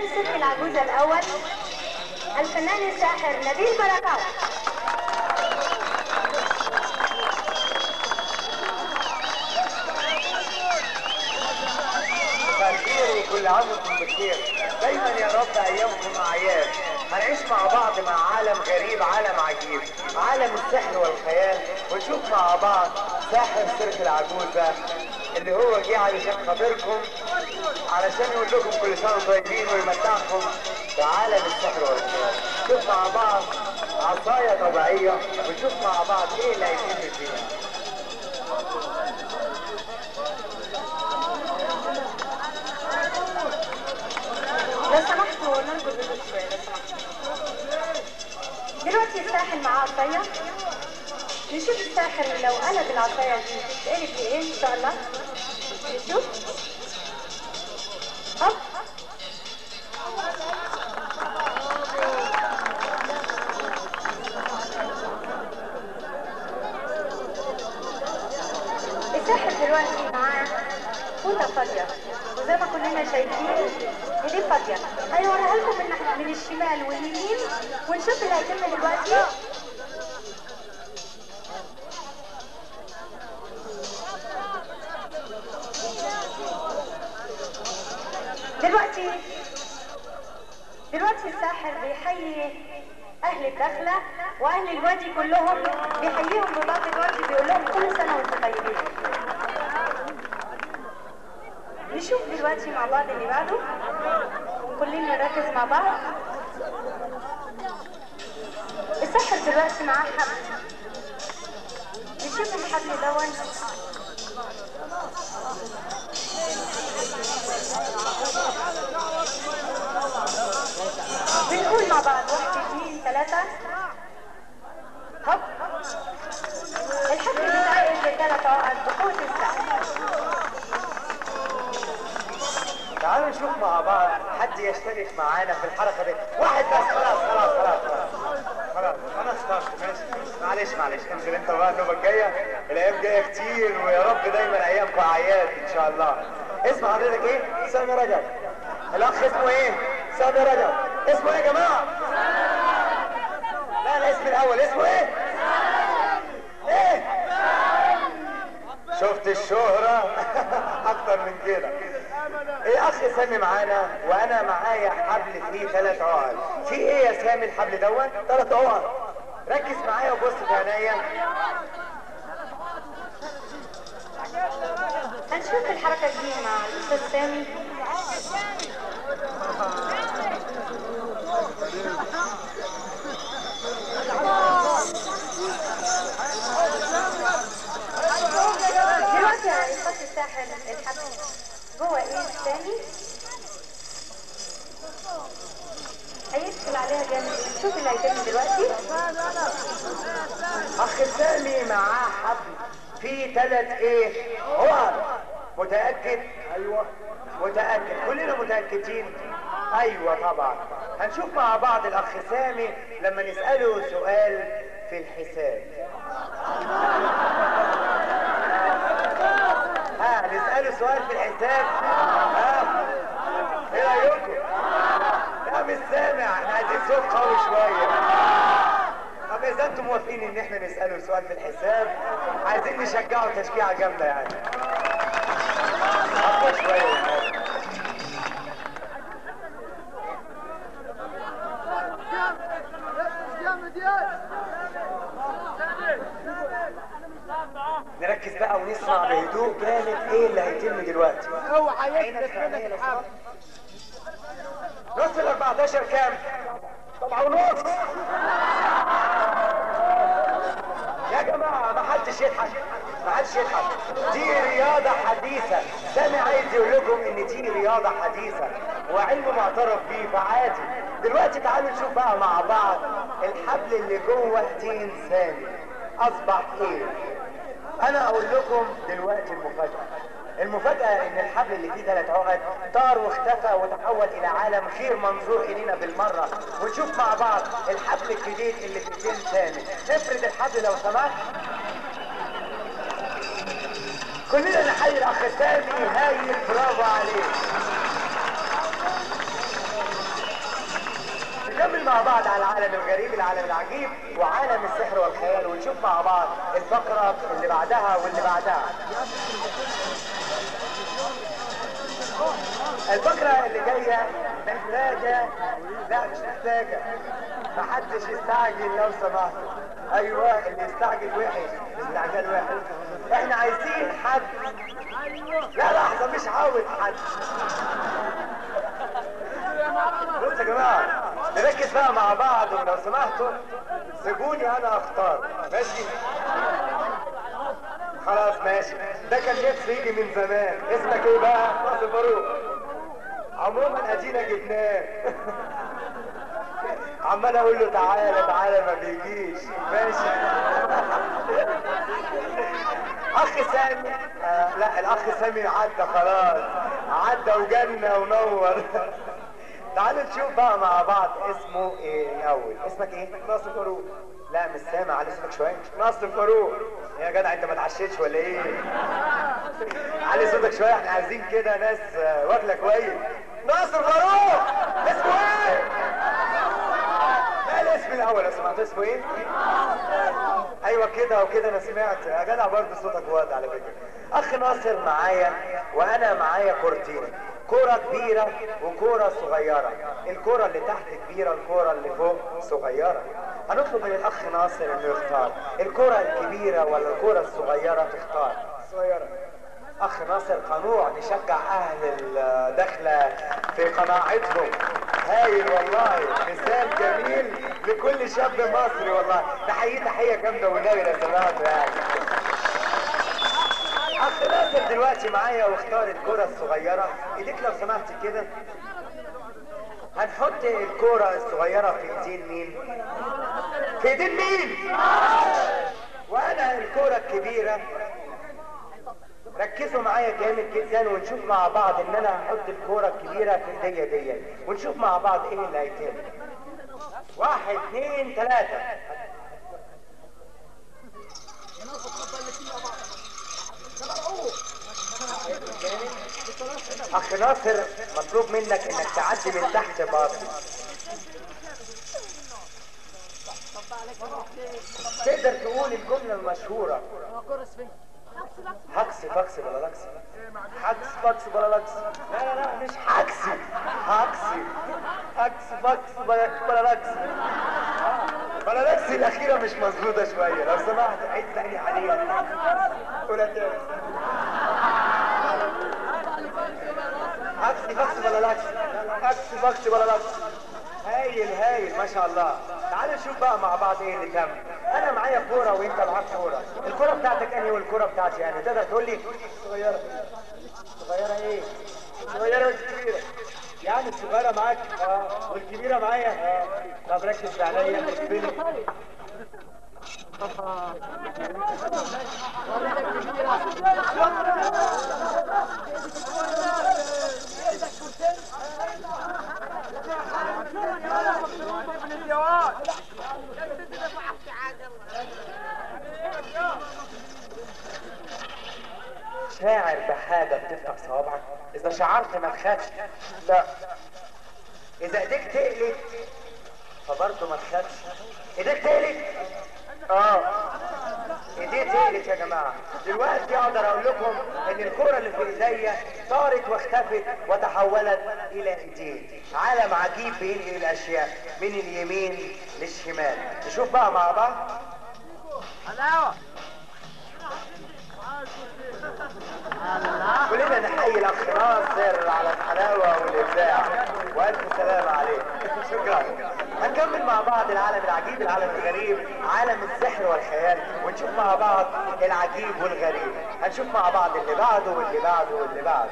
سيف العجوز الأول. الفنان الساحر نبيل بركات وكل عام وأنتم بخير. دايما يا رب أيامكم أعياد. هنعيش مع بعض مع عالم غريب عالم عجيب عالم السحر والخيال. ونشوف مع بعض ساحر سيرك العجوزة. اللي هو جه علشان خاطركم علشان يقول لكم كل سنة وأنتم طيبين ويمتعكم. بعالم السحر والخيال نشوف مع بعض عصاية طبيعية ونشوف مع بعض إيه اللي هيتم فيها. لو سمحتوا شوية لو سمحتوا دلوقتي الساحر معاه عصاية نشوف الساحر لو قلب العصاية دي تتقلب إيه إن شاء الله. نشوف هوب دلوقتي دلوقتي الساحر بيحيي أهل الدخلة وأهل الوادي كلهم بيحييهم ببعض الوادي بيقول لهم كل سنة وأنتم طيبين. نشوف دلوقتي مع بعض اللي بعده. وكلنا نركز مع بعض. الساحر دلوقتي معاه حبل نشوف الحبل دون بعض واحد اثنين ثلاثة. هوب. الحبل بيتعقد لثلاث عقد بقوة الساحر تعالوا نشوف مع بعض حد يشترك معانا في الحركه دي. واحد بس. خلاص خلاص خلاص خلاص. خلاص اخترت ماشي. معلش معلش. انزل انت بقى النوبة الجاية. الأيام جاية كتير ويا رب دايما أيامكم أعياد إن شاء الله. اسم حضرتك إيه؟ سامي رجب. الأخ اسمه إيه؟ سامي رجب. اسمه إيه يا جماعة؟ لا الاسم الأول اسمه إيه؟ إيه؟ شفت الشهرة أكتر من كده إيه أخ سامي معانا وأنا معايا حبل فيه ثلاث عقد في إيه يا سامي الحبل دوت؟ ثلاث عقد ركز معايا وبص في عينيا هنشوف الحركة دي مع الأستاذ سامي دلوقتي هيحط الساحر الحبل جوه إيه الثاني هيدخل عليها جامد نشوف اللي هيتم دلوقتي أخ سامي معاه حبل فيه ثلاث إيه؟ عقد. متأكد؟ أيوه. متأكد. كلنا متأكدين؟ أيوه طبعا. هنشوف مع بعض الأخ سامي لما نسأله سؤال في الحساب. ها نسأله سؤال في الحساب. ها؟ إيه رأيكم؟ لا مش سامع. إحنا عايزين صوت قوي شوية. طب اذا أنتم موافقين إن إحنا نسأله سؤال في الحساب. عايزين نشجعه تشجيعة جامدة يعني. نركز بقى ونسمع بهدوء جامد إيه اللي هيتم دلوقتي. أوعى منك لو الحبل سمحت. نص ال 14 كام؟ طبعا ونص يا حدش يضحك. ما حدش يضحك. دي رياضة حديثة. سامي عايز يقول لكم إن دي رياضة حديثة؟ وعلم معترف بيه فعادي. دلوقتي تعالوا نشوف بقى مع بعض الحبل اللي جوه تين سامي أصبح إيه أنا أقول لكم دلوقتي المفاجأة. المفاجأة إن الحبل اللي فيه ثلاث عقد طار واختفى وتحول إلى عالم غير منظور إلينا بالمرة. ونشوف مع بعض الحبل الجديد اللي في الدين ثاني. افرد الحبل لو سمحت. كلنا نحيي الاخ سامي هايل برافو عليك نكمل مع بعض على العالم الغريب العالم العجيب وعالم السحر والخيال ونشوف مع بعض الفقرة اللي بعدها واللي بعدها. الفقرة اللي جاية محتاجة لا مش محتاجة. محدش يستعجل لو سمحت. أيوه اللي يستعجل وحش استعجال وحش. إحنا عايزين حد. لا لحظة مش عاوز حد. بصوا يا جماعة نركز بقى مع بعض ولو سمحتوا سيبوني أنا أختار. ماشي؟ خلاص ماشي. ده كان نفسي يجي من زمان. اسمك إيه بقى؟ ناصر فاروق عموما ادينا جبناه. عمال أقول له تعالى تعالى ما بيجيش. ماشي. اخ سامي. آه لا الأخ سامي عدى خلاص. عدى وجنة ونور. تعالوا نشوف بقى مع بعض اسمه إيه الأول. اسمك إيه؟ ناصر فاروق. لا مش سامع. علي صوتك شوية. ناصر فاروق. يا جدع أنت ما اتعشيتش ولا إيه؟ علي صوتك شوية. إحنا عايزين كده ناس واكلة كويس. ناصر فاروق! اسمه إيه؟ لا الاسم الأول. لو سمعت اسمه إيه؟ أيوه كده وكده أنا سمعت. يا جدع برضه صوتك واضح على فكرة. اخ ناصر معايا وأنا معايا كورتين. كرة كبيرة وكرة صغيرة. الكرة اللي تحت كبيرة الكرة اللي فوق صغيرة. هنطلب من الأخ ناصر إنه يختار. الكرة الكبيرة ولا الكرة الصغيرة تختار؟ صغيرة. أخ ناصر قنوع نشجع أهل الدخلة في قناعتهم. هايل والله. مثال جميل لكل شاب مصري والله. نحييه تحية جامدة والنبي لو سمحت يعني اخ ناصر دلوقتي معايا واختار الكرة الصغيرة. إيديك لو سمحت كده. هنحط الكرة الصغيرة في إيدين مين؟ في إيدين مين؟ وأنا الكرة الكبيرة. ركزوا معايا جامد جدا ونشوف مع بعض إن أنا هحط الكورة الكبيرة في إيديا دي. ونشوف مع بعض إيه اللي هيتم واحد اثنين ثلاثة اخ ناصر مطلوب منك إنك تعدي من تحت باطل تقدر تقول الجملة المشهورة. هكس فاكس ولا لكس حكس فاكس ولا لكس لا لا لا مش حكسي هكسي هكس فاكس ولا لكس ولا لكس الأخيرة مش مظبوطة شوية. لو سمحت عيد تاني عليها قولها تاني. هكسي فاكس ولا لكس هكسي فاكس ولا لكس هايل هايل ما شاء الله. تعالوا نشوف بقى مع بعض إيه اللي تم أنا معايا كورة وأنت معاك كورة. الكورة بتاعتك أنهي والكورة بتاعتي يعني؟ تقدر تقول لي؟ صغيرة صغيرة إيه؟ صغيرة ولا كبيره يعني الصغيرة معاك؟ آه. والكبيرة معايا؟ آه. طب ركز عليا. بصلي. شاعر بحاجة بتفتح صوابعك؟ إذا شعرت ما تخافش. لا. إذا إيديك تقلت فبرضه ما تخافش. إيديك تقلت آه. إيديه تقلت يا جماعة. دلوقتي أقدر أقول لكم إن الكرة اللي في إيديا طارت واختفت وتحولت إلى إيدين. عالم عجيب بينقل الأشياء من اليمين للشمال. نشوف بقى مع بعض. حلاوة نحيي الاخ ناصر على الحلاوة والإبداع. وألف سلامه عليك. شكرا. هنكمل مع بعض العالم العجيب العالم الغريب عالم السحر والخيال ونشوف مع بعض العجيب والغريب. هنشوف مع بعض اللي بعده واللي بعده واللي بعده.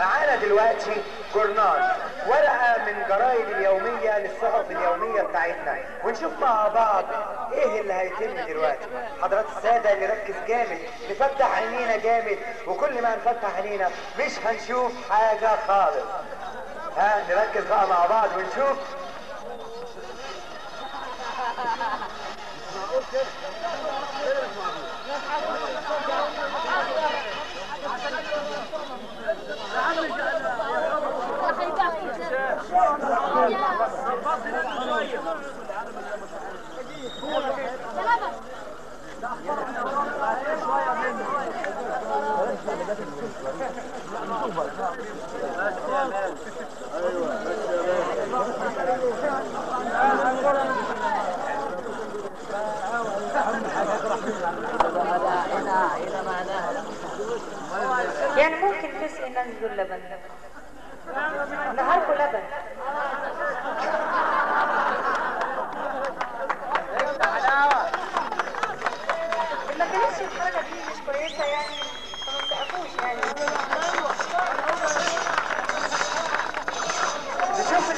معانا دلوقتي جورنال. ورقة من جرايد اليومية للصحف اليومية بتاعتنا. ونشوف مع بعض إيه اللي هيتم دلوقتي. حضرات السادة نركز جامد نفتح عينينا جامد وكل ما نفتح عينينا مش هنشوف حاجة خالص. ها نركز بقى مع بعض ونشوف. Thank you.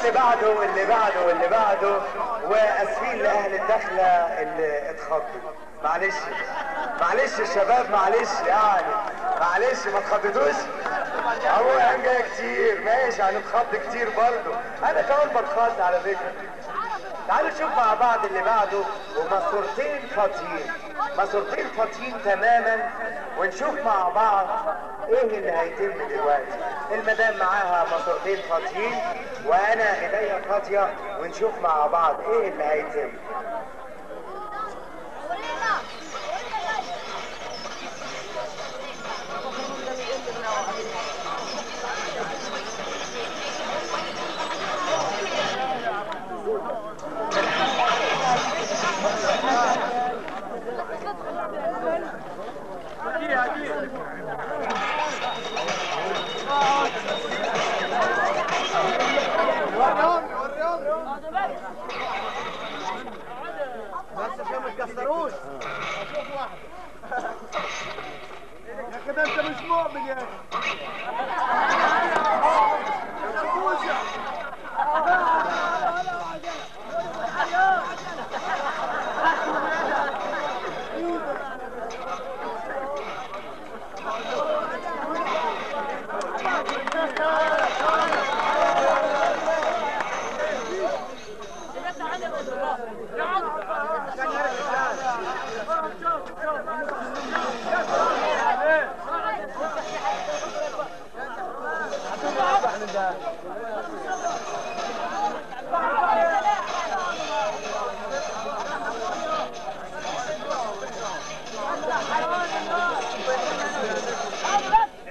اللي بعده واللي بعده واللي بعده واسفين لأهل الدخلة اللي اتخضوا. معلش معلش الشباب معلش يعني معلش ما تخضتوش هو جاية كتير. ماشي هنتخض كتير برضه. أنا كمان بتخض على فكرة. تعالوا نشوف مع بعض اللي بعده. وماسورتين فاضيين ماسورتين فاضيين تماما. ونشوف مع بعض إيه اللي هيتم دلوقتي. المدام معاها ماسورتين فاضيين وأنا إيديا فاضيه ونشوف مع بعض إيه اللي هيتم بس عشان ما تكسروش شوف واحد يا أخي ده انت مش مؤمن يا أخي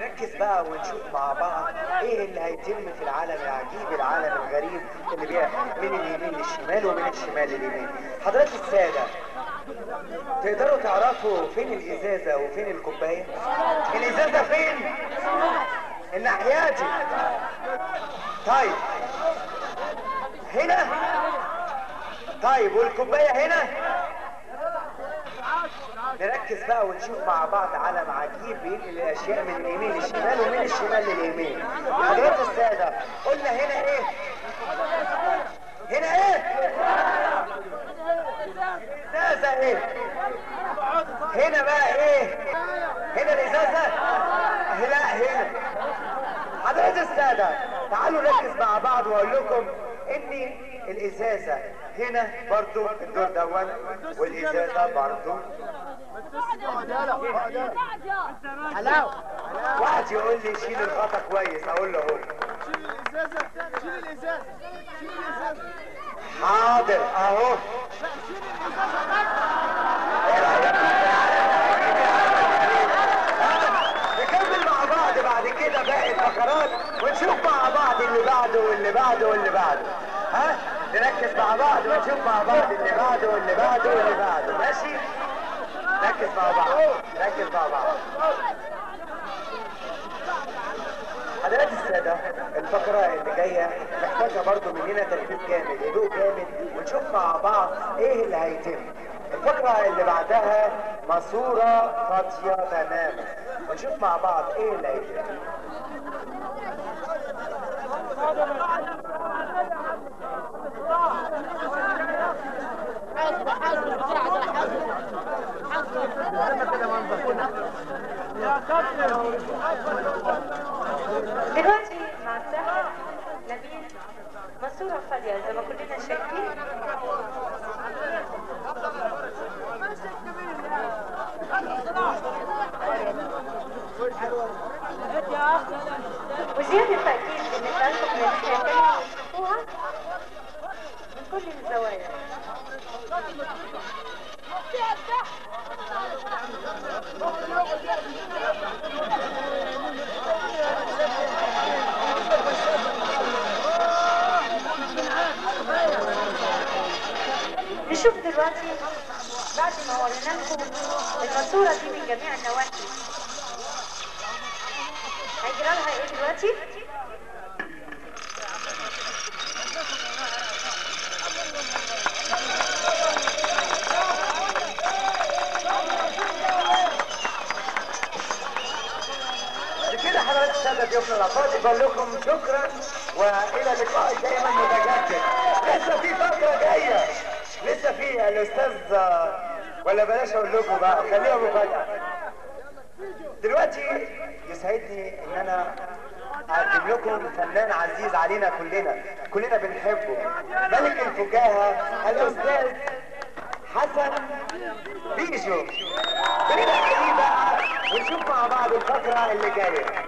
نركز بقى ونشوف مع بعض إيه اللي هيتم في العالم العجيب العالم الغريب اللي بيها من اليمين للشمال ومن الشمال لليمين. حضرات السادة تقدروا تعرفوا فين الإزازة وفين الكوباية؟ الإزازة فين؟ الناحية دي. طيب. هنا؟ طيب والكوباية هنا؟ نركز بقى ونشوف مع بعض عالم عجيب بينقل الأشياء من اليمين للشمال ومن الشمال لليمين. حضرات السادة. قلنا هنا إيه؟ هنا إيه؟ ازازه إيه؟ هنا بقى إيه؟ هنا الإزازة؟ لا هنا. حضرات السادة تعالوا نركز مع بعض وأقول لكم إن الإزازة هنا برضو الدور دون والإزازة برضو حلاوة واحد يقول لي شيل الغطا كويس أقول له اهو شيل الازازة شيل الازازة شيل الازازة حاضر أهو. شيل الازازة رايك نكمل مع بعض بعد كده باقي الفقرات ونشوف مع بعض اللي بعده واللي بعده واللي بعده. ها؟ نركز مع بعض ونشوف مع بعض اللي بعده واللي بعده واللي بعده. ماشي؟ ركز مع بعض ركز مع بعض حضرات السادة الفقرة اللي جاية محتاجة برضو مننا تركيز جامد هدوء جامد ونشوف مع بعض إيه اللي هيتم. الفقرة اللي بعدها ماسورة فاضية تماما. ونشوف مع بعض إيه اللي هيتم. دلوقتي مع الساحر نبيل ماسورة فاضية زي ما كلنا شايفين وزيادة تأكيد إن سألتكم من الحياة تشوفوها من كل الزوايا نشوف دلوقتي بعد ما ورينا لكم الماسورة دي من جميع النواحي. هيجرى لها إيه دلوقتي؟ السادة ضيوفنا الأفاضل بقول لكم شكرا وإلى لقاء دائما متجدد. لسه في فقرة جاية. في الأستاذ. ولا بلاش أقول لكم بقى خليها مفاجأة. دلوقتي يسعدني إن أنا أقدم لكم فنان عزيز علينا كلنا. كلنا بنحبه. ملك الفكاهة الأستاذ حسن بيجو. نحييه بقى ونشوف مع بعض الفترة اللي جاية.